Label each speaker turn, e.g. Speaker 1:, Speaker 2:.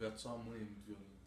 Speaker 1: gato só a mãe é muito violento.